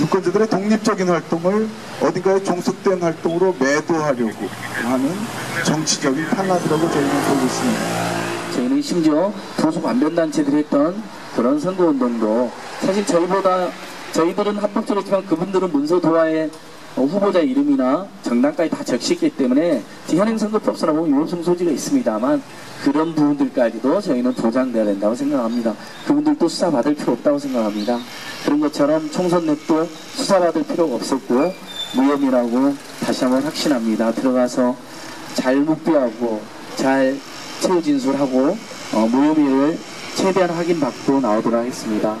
유권자들의 독립적인 활동을 어딘가에 종속된 활동으로 매도하려고 하는 정치적인 탄압이라고 저희는 보고 있습니다. 저희는 심지어 보수 반변단체들이 했던 그런 선거운동도 사실 저희보다 저희들은 합법적이지만 그분들은 문서 도화에 어, 후보자 이름이나 정당까지 다 적시했기 때문에 현행선거법상으로 보면 위법성 소지가 있습니다만 그런 부분들까지도 저희는 보장돼야 된다고 생각합니다. 그분들도 수사받을 필요 없다고 생각합니다. 그런 것처럼 총선 랩도 수사받을 필요가 없었고 무혐의라고 다시 한번 확신합니다. 들어가서 잘 묵비하고 잘 최후 진술하고 어, 무혐의를 최대한 확인받고 나오도록 하겠습니다.